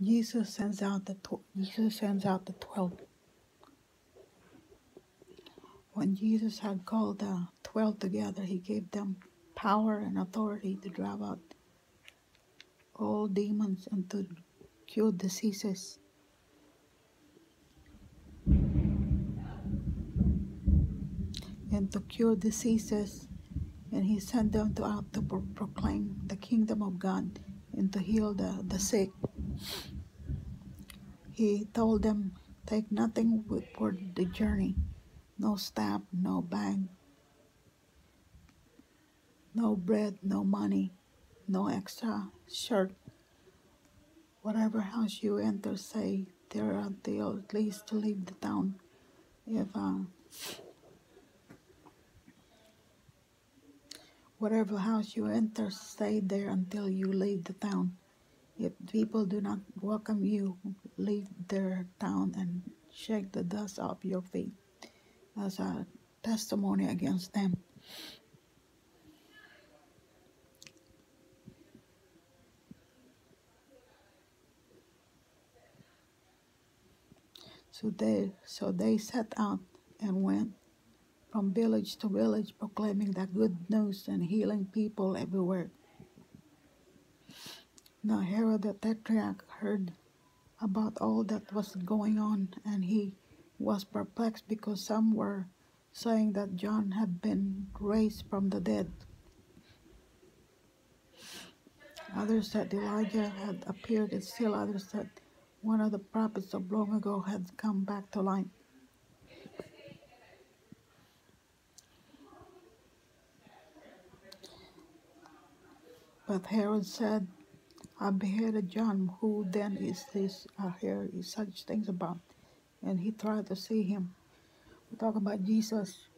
Jesus sends out the tw- Jesus sends out the twelve. When Jesus had called the twelve together, he gave them power and authority to drive out all demons and to cure diseases. And to cure diseases, and he sent them to out to pro- proclaim the kingdom of God and to heal the, the sick. He told them, Take nothing with for the journey no staff, no bag, no bread, no money, no extra shirt. Whatever house you enter, say there until at least to leave the town. If uh, whatever house you enter, stay there until you leave the town. If people do not welcome you, leave their town and shake the dust off your feet as a testimony against them. So they so they set out and went from village to village proclaiming the good news and healing people everywhere. Now Herod the Tetrarch heard about all that was going on and he was perplexed because some were saying that John had been raised from the dead. Others said Elijah had appeared, and still others said one of the prophets of long ago had come back to life. But Herod said, I beheaded John. Who then is this I hear such things about? And he tried to see him. We talk about Jesus.